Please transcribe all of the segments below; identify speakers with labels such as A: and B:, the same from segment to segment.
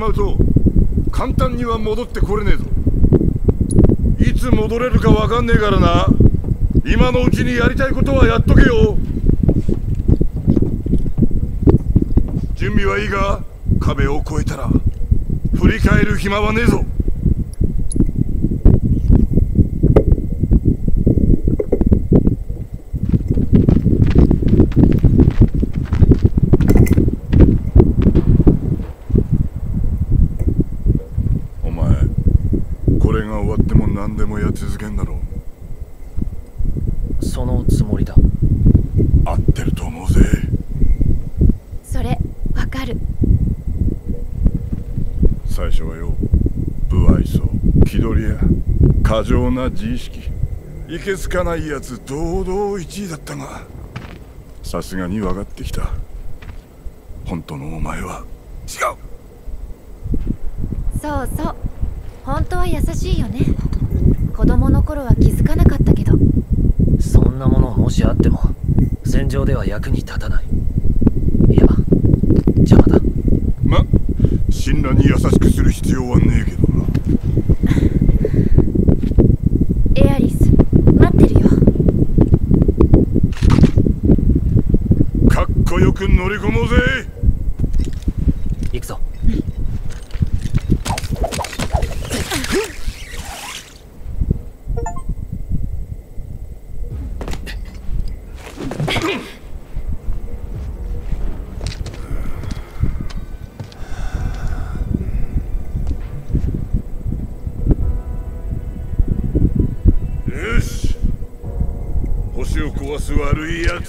A: まうと簡単には戻ってこれねえぞ。いつ戻れるかわかんねえからな。今のうちにやりたいことはやっとけよ。準備はいいが壁を越えたら振り返る暇はねえぞお前これが終わっても何でもやり続けんだろ
B: そのつもりだ。
A: 合ってると思うぜ。
C: それわかる。
A: 最初はよ不愛想気取りや過剰な自意識。いけつかないやつ堂々1位だったがさすがに分かってきた。本当のお前は違う。
C: そうそう。本当は優しいよね子供の頃は気づかなかったけど。
B: そんなものもしあっても戦場では役に立たない。いや邪魔だ。
A: ま親鸞に優しくする必要はねえけどな。
C: エアリス待ってるよ。
A: かっこよく乗り込もうぜ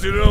A: 悪い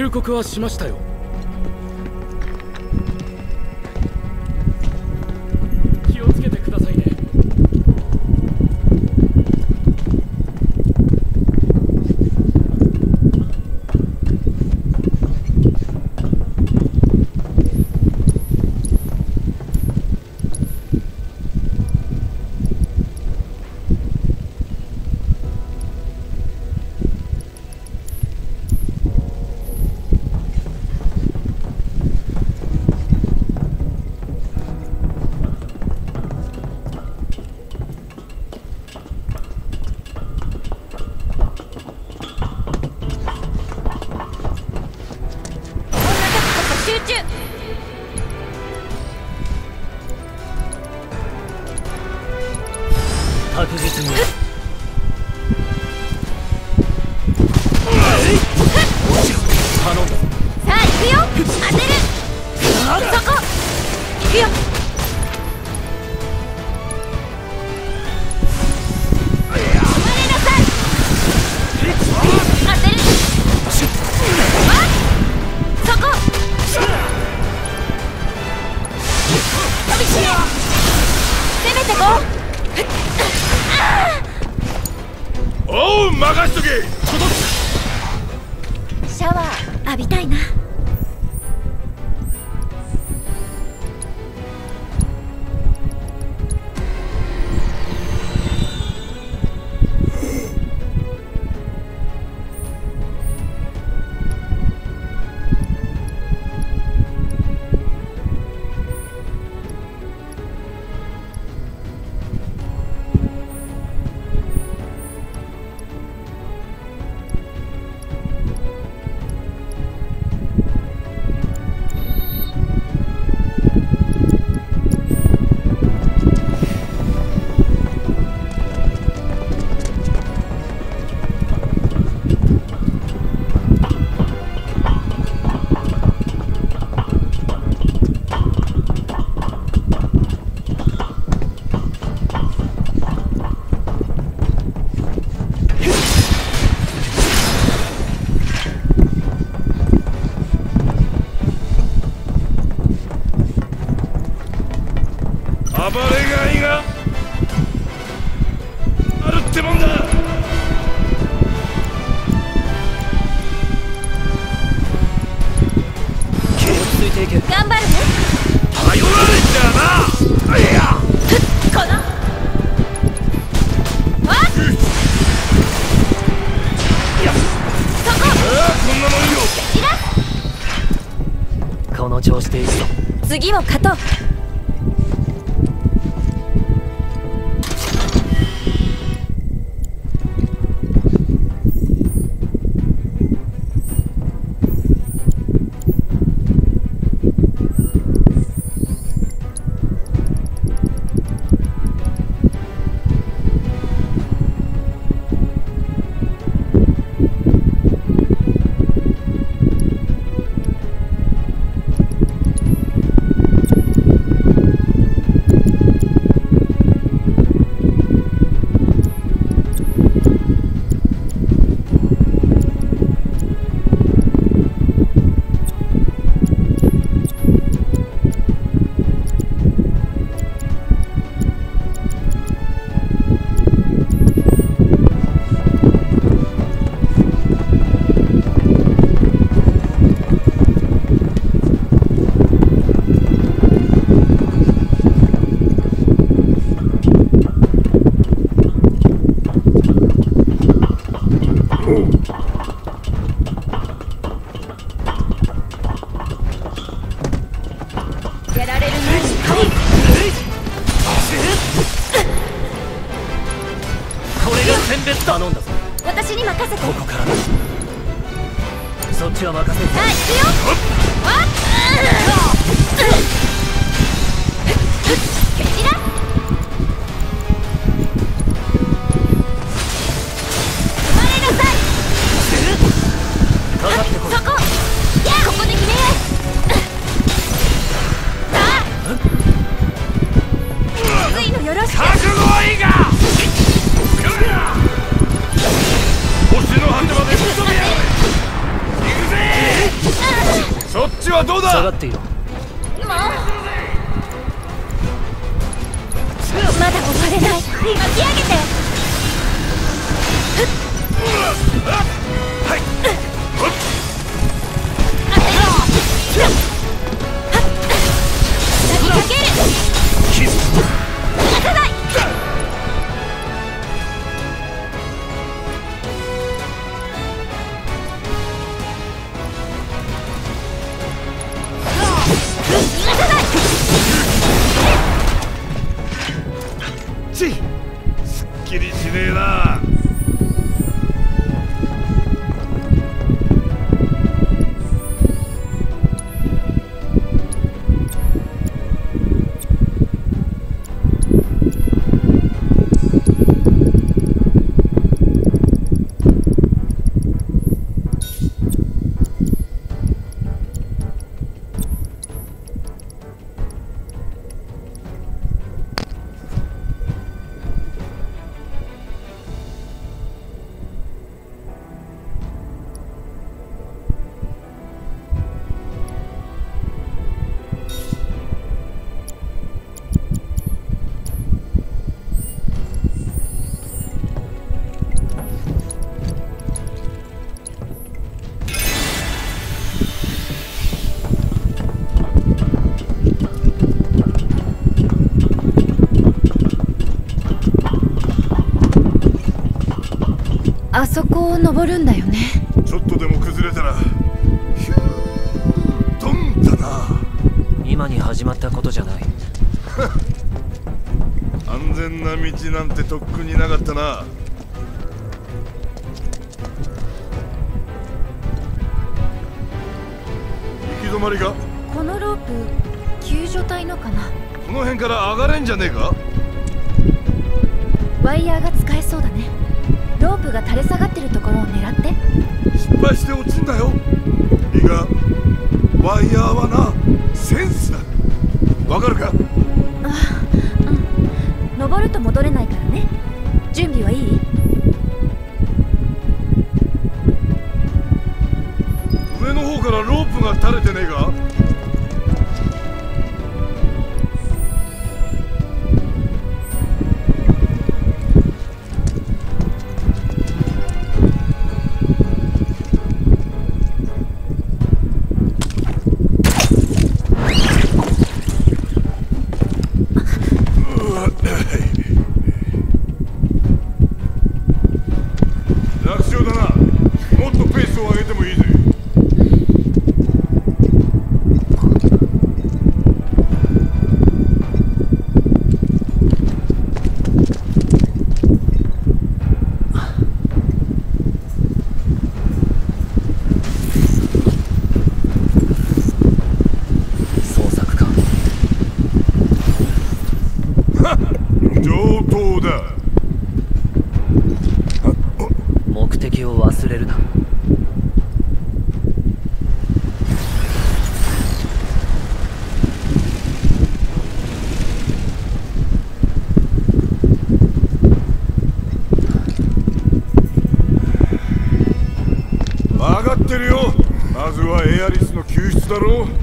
D: 忠告はしましたよ。
A: おう任しとけ。
C: シャワー浴びたいな。次を勝とう。
B: そこ
C: を登るんだよね。
A: ちょっとでも崩れたらヒュー飛んだな。
B: 今に始まったことじゃない。
A: 安全な道なんてとっくになかったな。行き止まりが？
C: このロープ救助隊のかな？
A: この辺から上がれんじゃねえか？
C: ワイヤーが使えそうだープが垂れ下がってるところを狙って。
A: 失敗して落ちんだよ。いいか？ワイヤーはなセンスだ。わかるか？
C: 登ると戻れないからね。準備はいい？
A: 上の方からロープが垂れてねえか？ス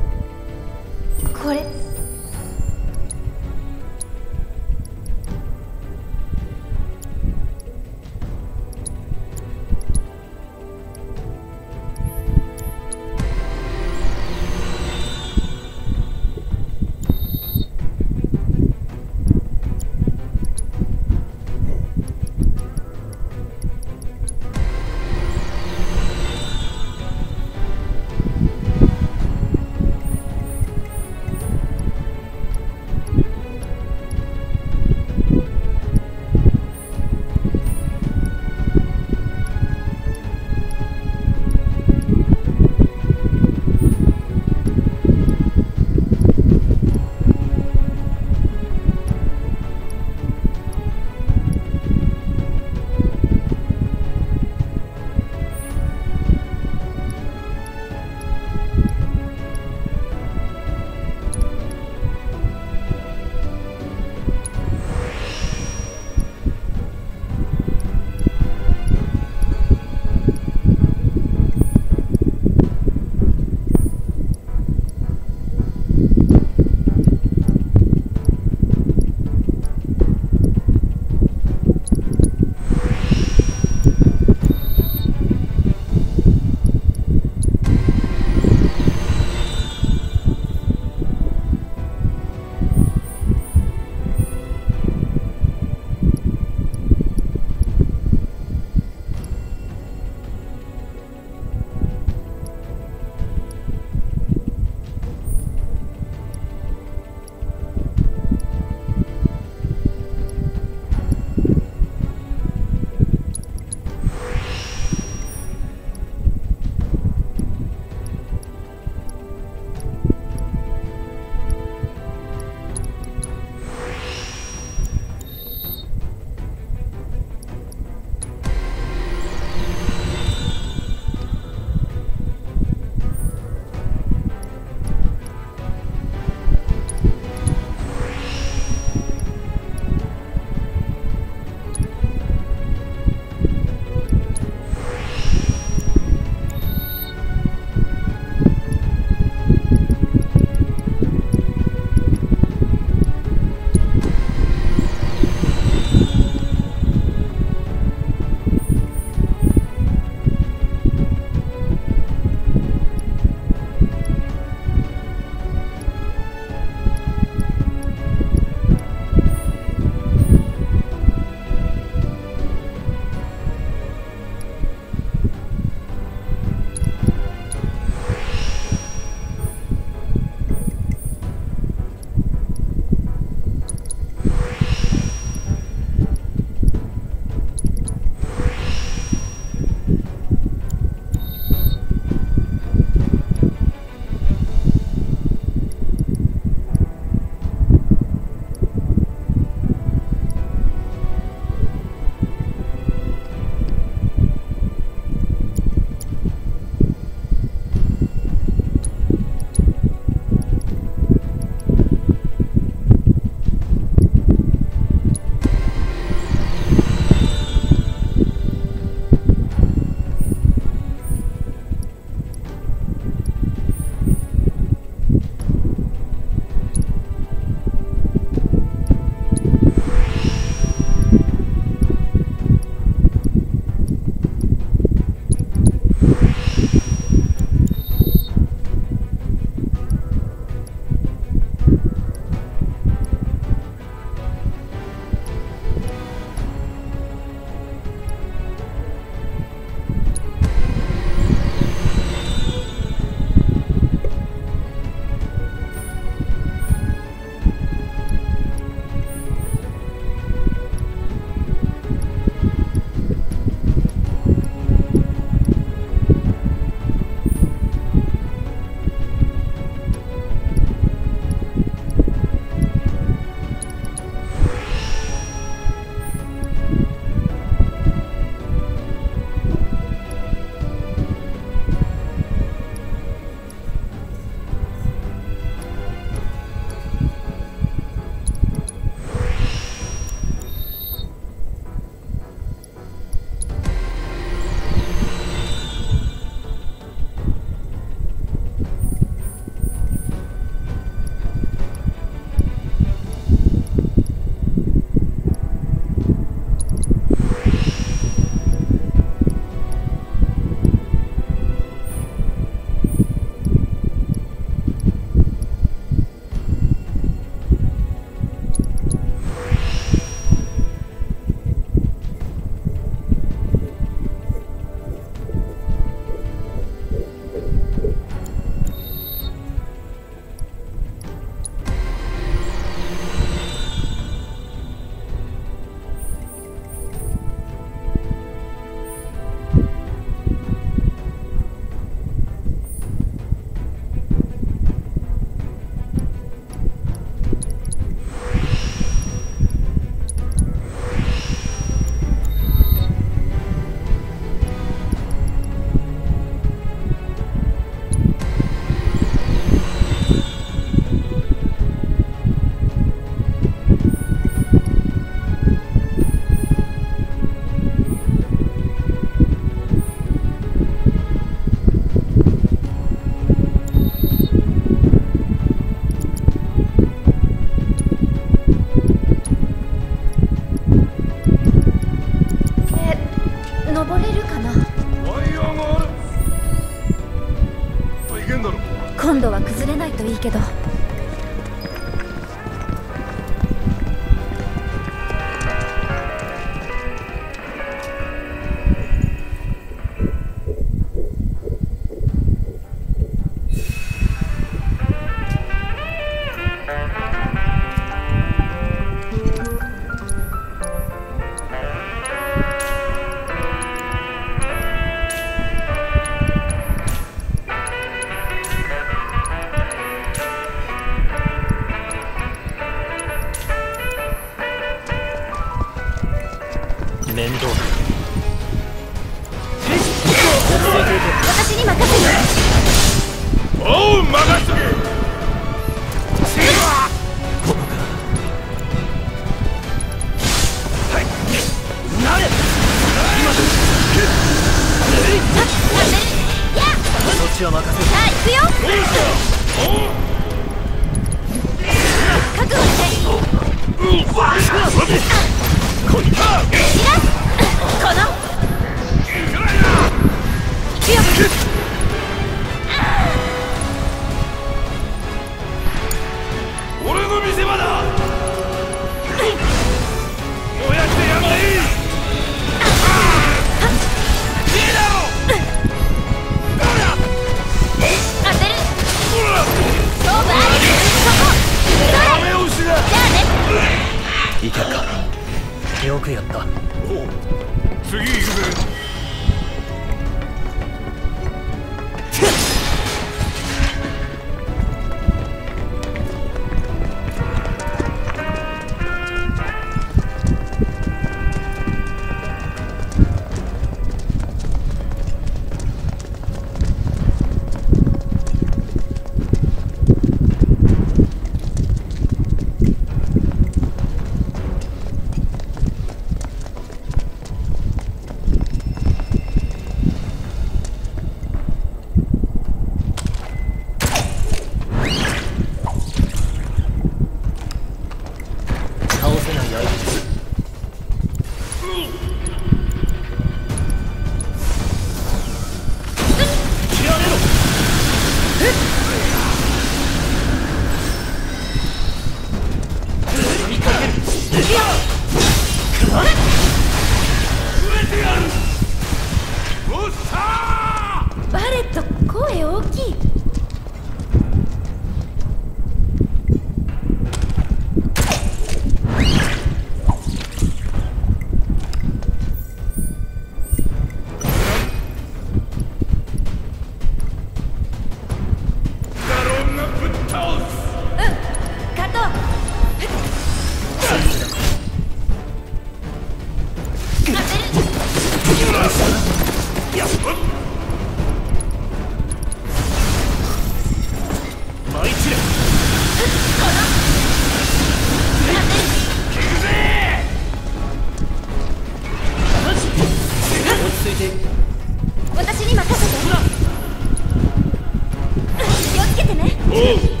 B: け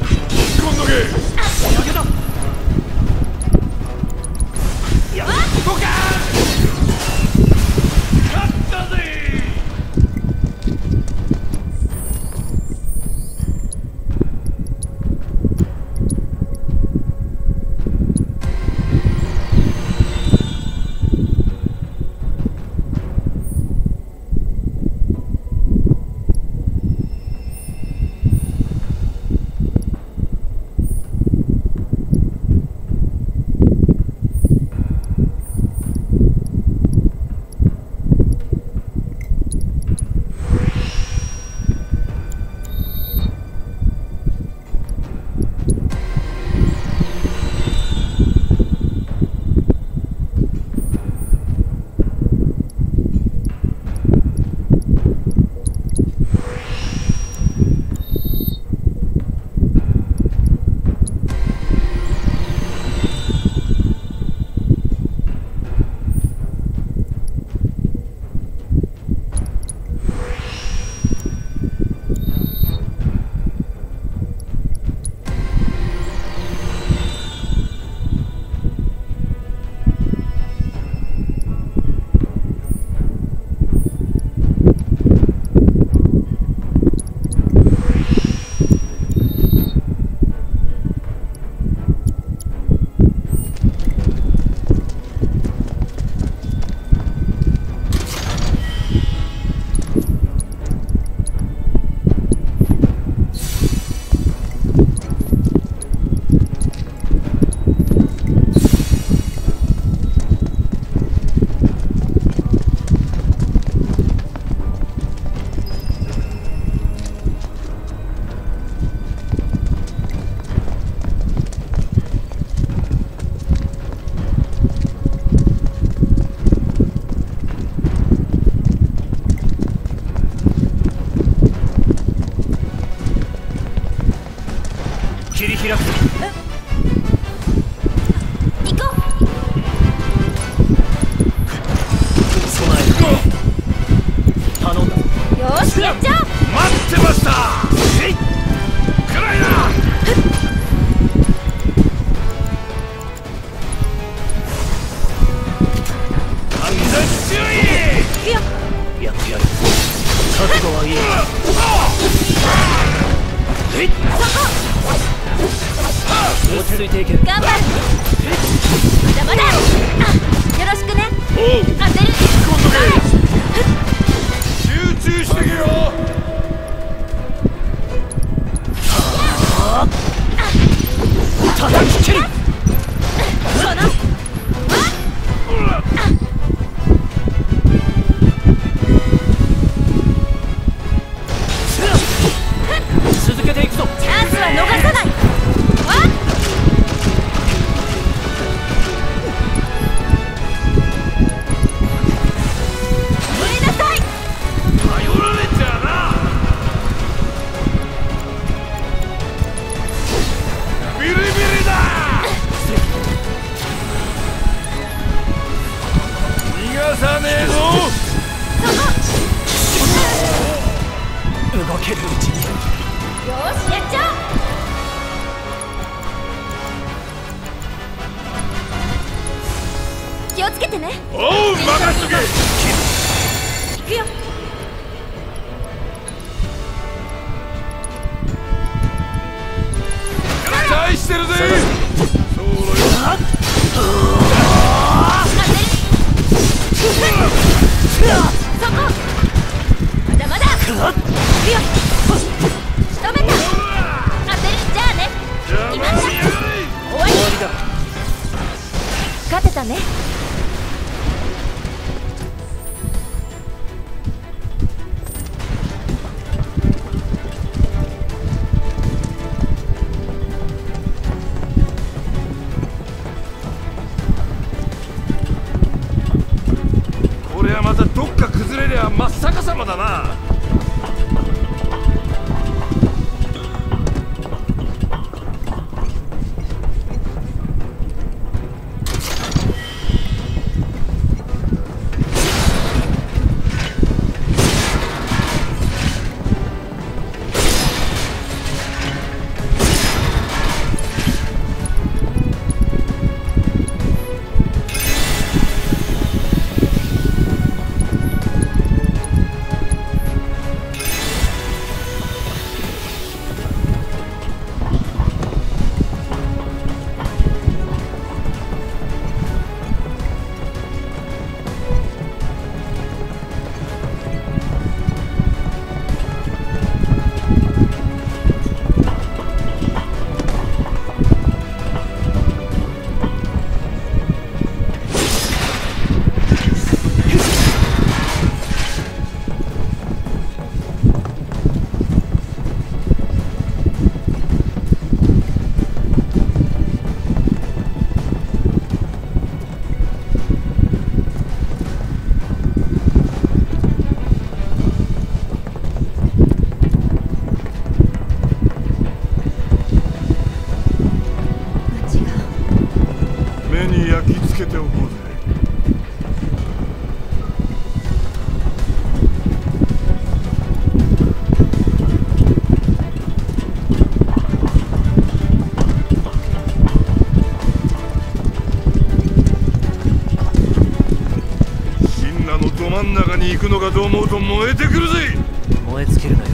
C: 行くの
B: か
A: と思うと燃えてくるぜ。
B: 燃え尽きるなよ。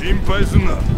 A: 心配すんな。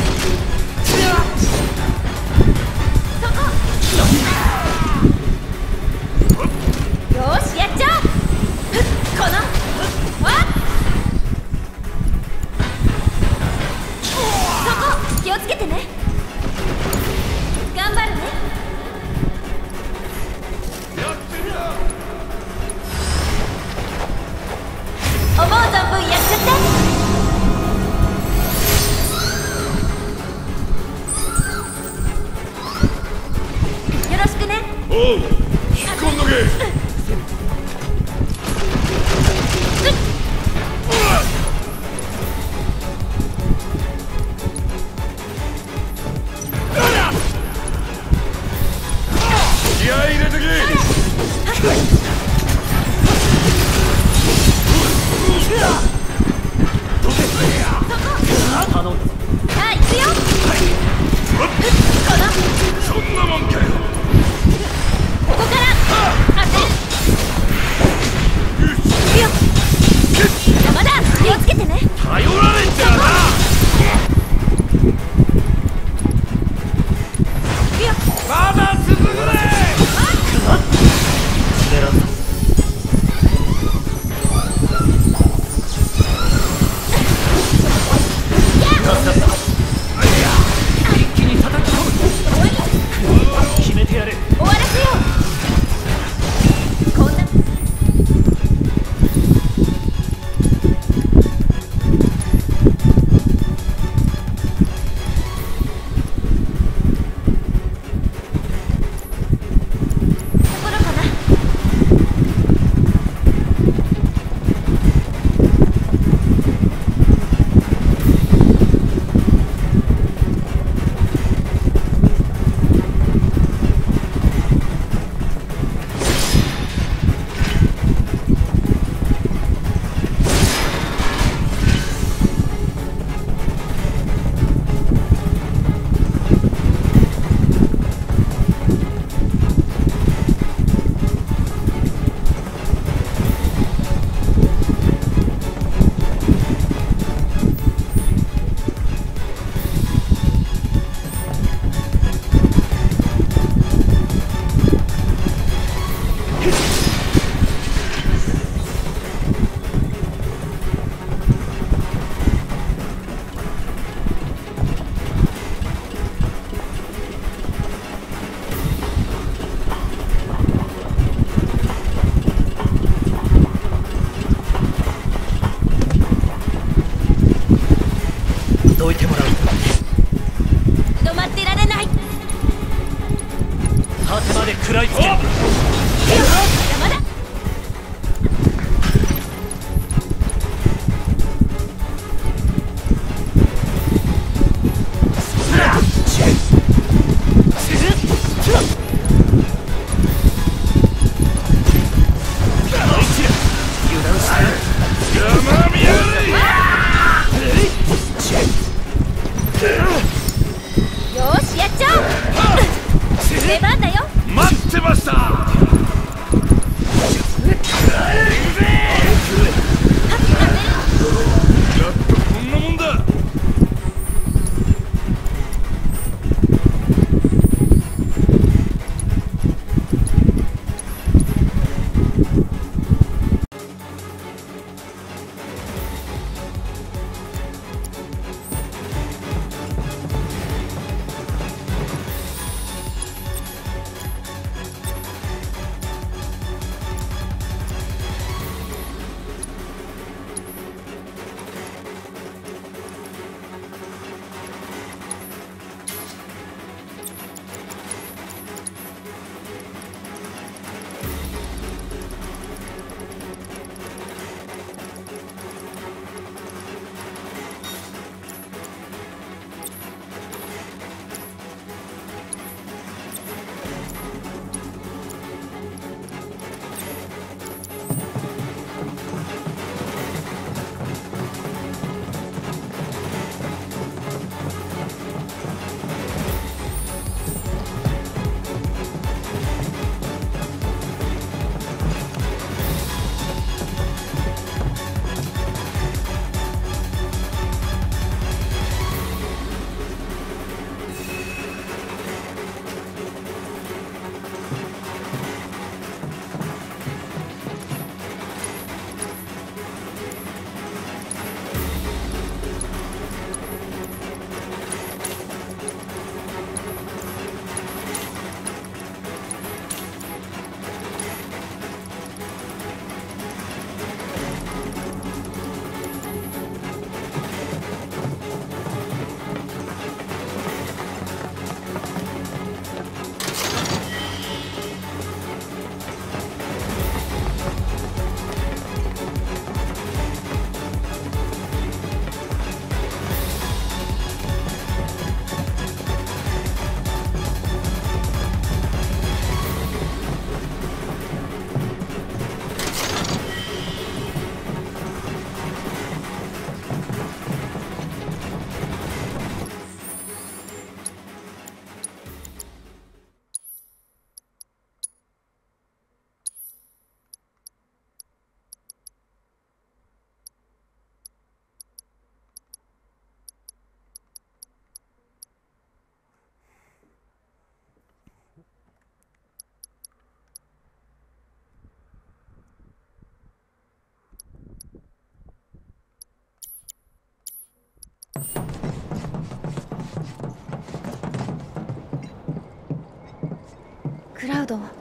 C: クラウド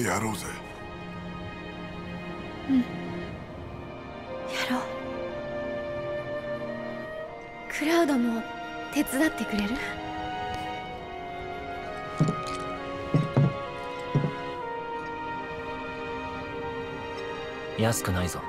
E: やろうぜ。うん。
C: やろう。クラウドも手伝ってくれる？
A: 安くないぞ。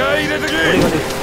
A: 気合い入れてけ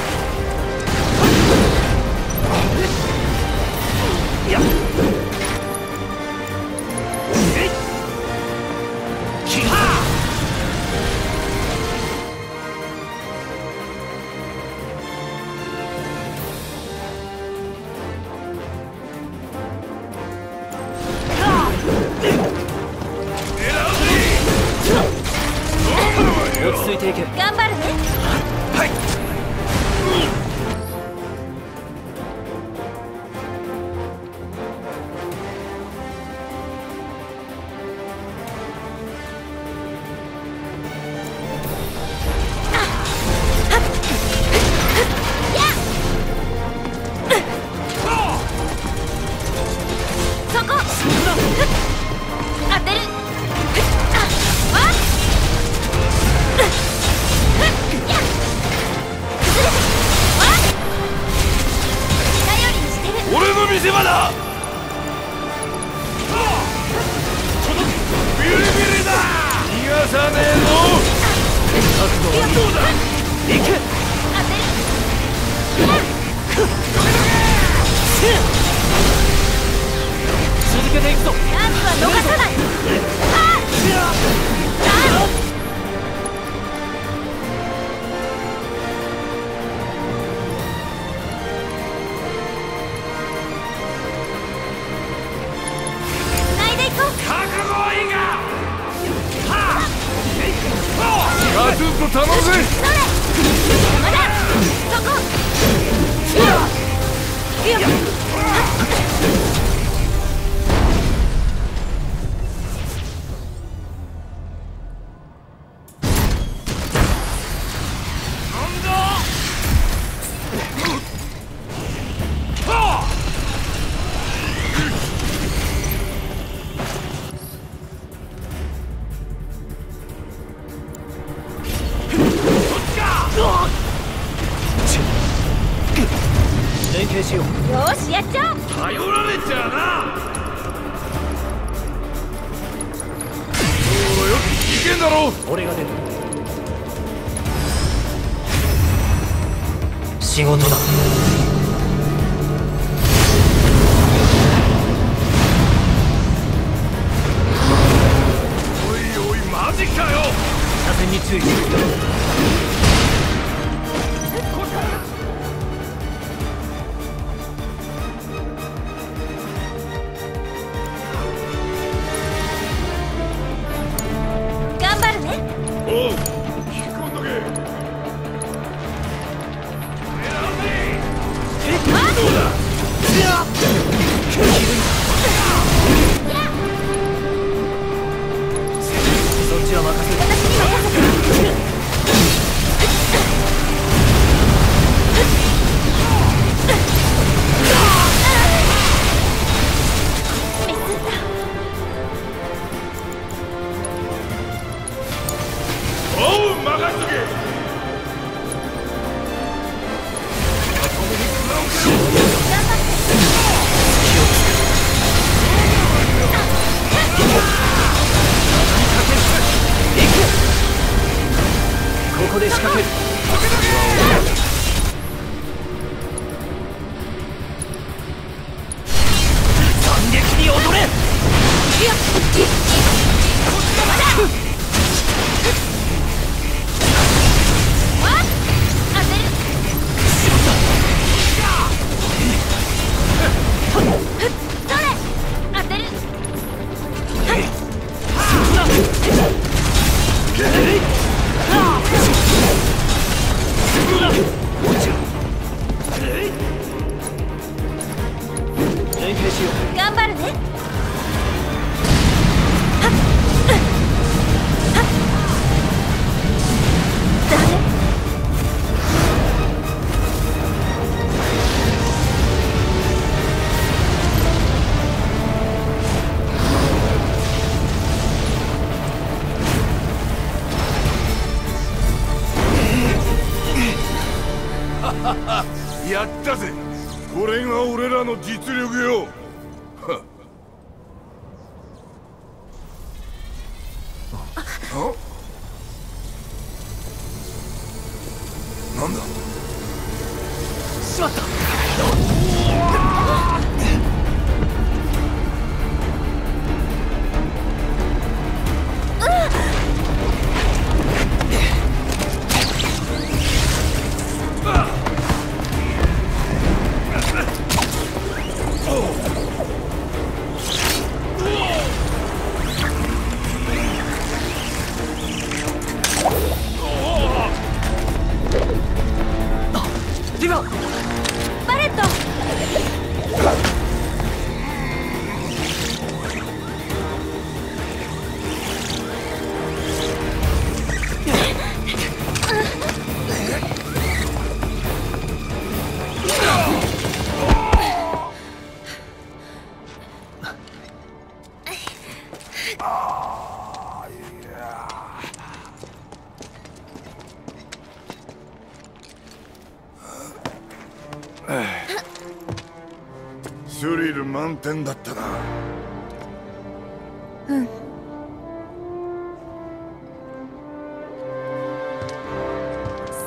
A: 満点だったな。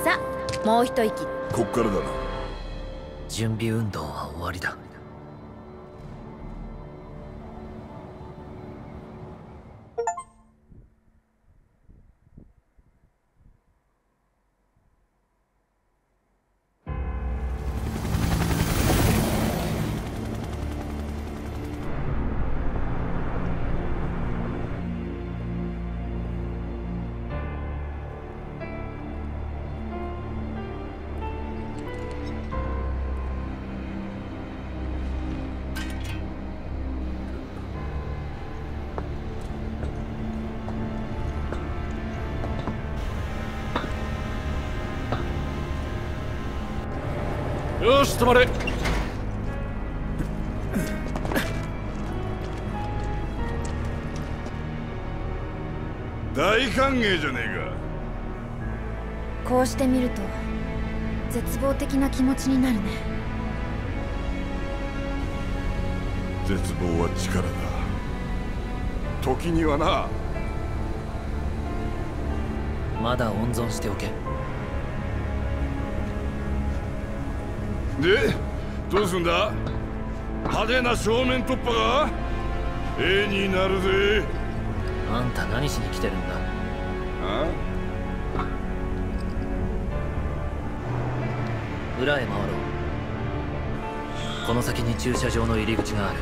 C: さあもう一息。
A: こっからだな。
B: 準備運動は終わりだ
F: 止まれ。
A: 大歓迎じゃねえ
C: こうしてみると絶望的な気持ちになるね。
A: か絶望は力だ。時にはな。
B: まだ温存しておけ
A: でどうすんだ?派手な正面突破が?絵になるぜ。
B: あんた何しに来てるんだ?
A: あ
B: 裏へ回ろう。この先に駐車場の入り口がある